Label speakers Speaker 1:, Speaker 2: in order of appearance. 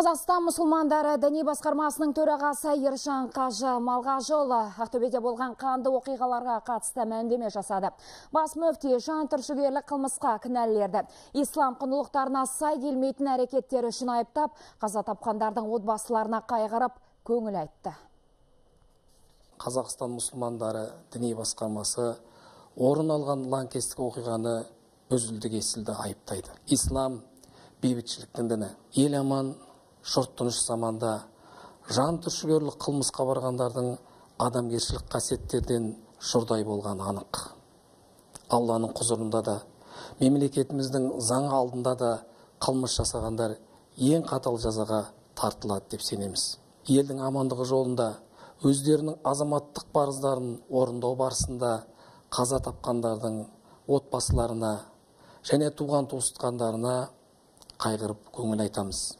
Speaker 1: Қазақстан мұсылмандары діни басқармасының төрағасы Ержан Қажы Малғажыұлы Ақтөбеде болған қанды оқиғаларға қатысты мәндеме жасады. Бас мүфти жан түршігерлік қылмысқа кінәлілерді. Ислам құндылықтарына сай келмейтін әрекеттері үшін айыптап, қаза тапқандардың отбасыларына қайғырып, көңіл айтты.
Speaker 2: Қазақстан мұсылмандары діни басқармасы орын алған лаңкестік оқиғаны үзілді кесілді айыптайды. Ислам бейбітшіліктің діні. Ел аман, жұрт тыныш заманда жан түршігерлік қылмысқа барғандардың адамгершілік қасиеттерден жұрдай болған анық. Алланың құзырында да мемлекетіміздің заң алдында да қылмыс жасағандар ең қатал жазаға тартылады деп сенеміз. Елдің амандығы жолында өздерінің азаматтық парыздарын орындау барысында қаза тапқандардың отбасыларына және туған туысқандарына қайғырып көңіл айтамыз.